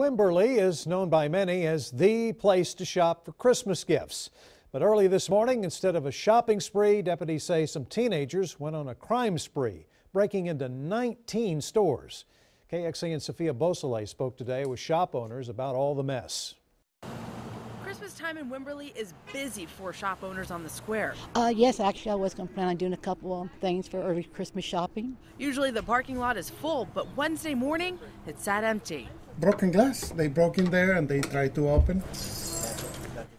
Wimberley is known by many as the place to shop for Christmas gifts. But early this morning, instead of a shopping spree, deputies say some teenagers went on a crime spree, breaking into 19 stores. KXAN Sophia Beausoleil spoke today with shop owners about all the mess. Christmas time in Wimberley is busy for shop owners on the square. Uh, yes, actually, I was going to plan on doing a couple of things for early Christmas shopping. Usually the parking lot is full, but Wednesday morning it sat empty. Broken glass. They broke in there and they tried to open.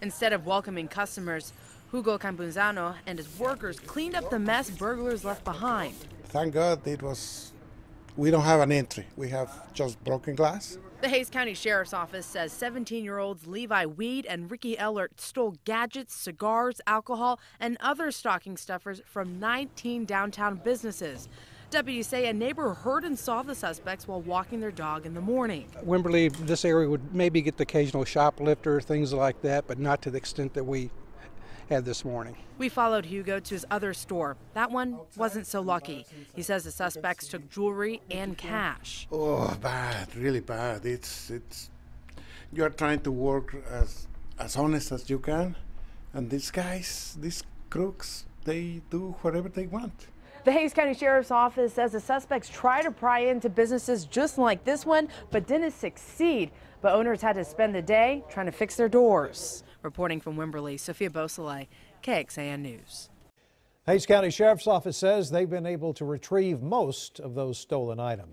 Instead of welcoming customers, Hugo Campuzano and his workers cleaned up the mess burglars left behind. Thank God it was. We don't have an entry. We have just broken glass. The Hays County Sheriff's Office says 17 year olds Levi Weed and Ricky Ellert stole gadgets, cigars, alcohol, and other stocking stuffers from 19 downtown businesses. Deputies say a neighbor heard and saw the suspects while walking their dog in the morning. Wimberley, this area would maybe get the occasional shoplifter, things like that, but not to the extent that we had this morning. We followed Hugo to his other store. That one wasn't so lucky. He says the suspects took jewelry and cash. Oh, bad, really bad. It's it's. You are trying to work as as honest as you can, and these guys, these crooks, they do whatever they want. The Hays County Sheriff's Office says the suspects tried to pry into businesses just like this one, but didn't succeed. But owners had to spend the day trying to fix their doors. Reporting from Wimberley, Sophia Beausoleil, KXAN News. Hays County Sheriff's Office says they've been able to retrieve most of those stolen items.